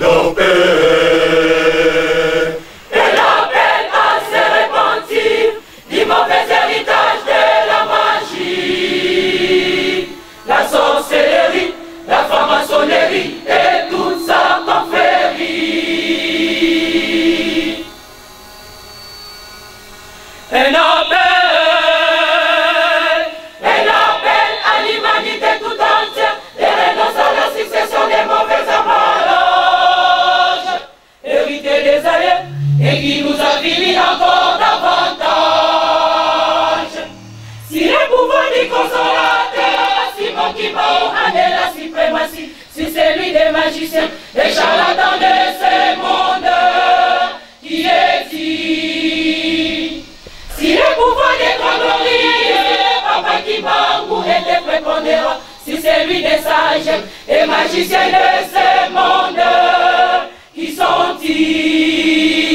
Don't si mon qui a la suprématie, si c'est lui des magiciens, des charlatans de ce monde qui est dit. Si le pouvoir des grands glorieux, Papa Kibangu était prépondérant, si c'est lui des sages, des magiciens de ce monde qui sont-ils?